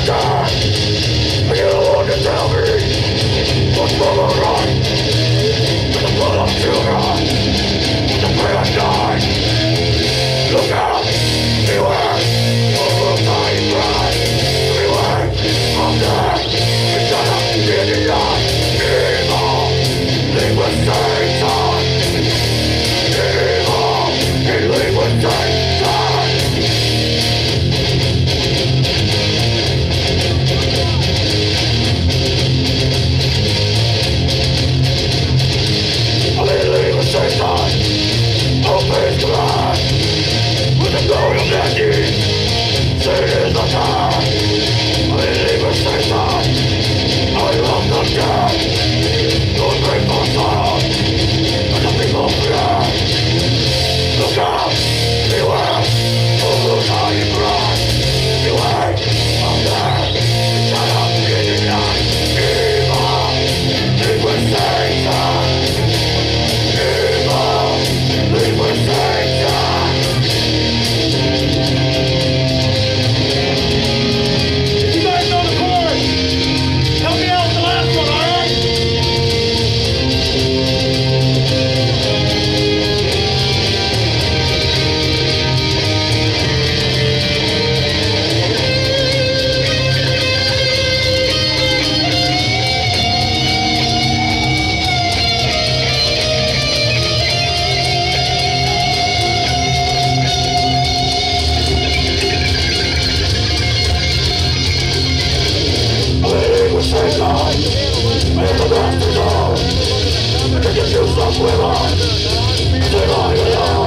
America! Under the devil's mark To the newborn